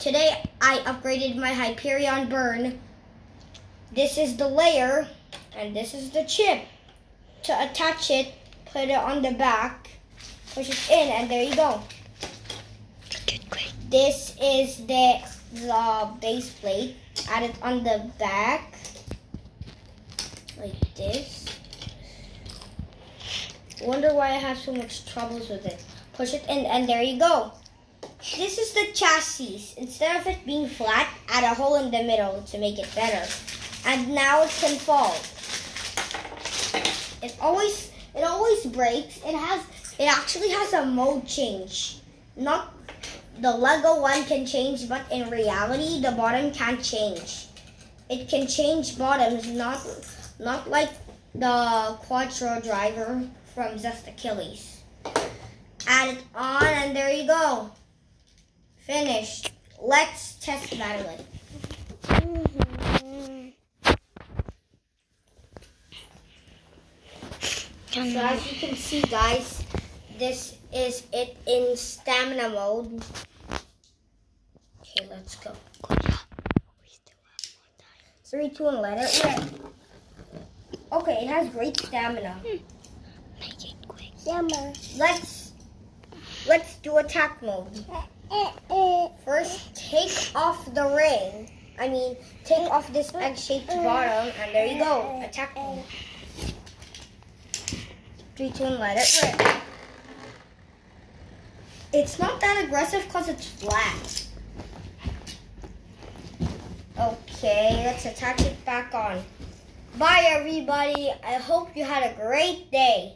today I upgraded my Hyperion Burn. This is the layer, and this is the chip. To attach it, put it on the back, push it in, and there you go. This is the, the base plate. Add it on the back, like this. Wonder why I have so much troubles with it. Push it in, and there you go. This is the chassis. Instead of it being flat, add a hole in the middle to make it better. And now it can fall. It always it always breaks. It has it actually has a mode change. Not the Lego one can change, but in reality the bottom can't change. It can change bottoms, not not like the Quattro driver from Zest Achilles. Add it on and there you go. Finished. Let's test battle it. Mm-hmm. So as you can see guys, this is it in stamina mode. Okay, let's go. Three, two, and let it rip. Okay, it has great stamina. Hmm. Make it quick. Let's let's do attack mode. First, take off the ring. I mean, take off this egg-shaped bottom, and there you go. Attack mode. Three, two, and let it rip. It's not that aggressive because it's flat. Okay, let's attach it back on. Bye, everybody. I hope you had a great day.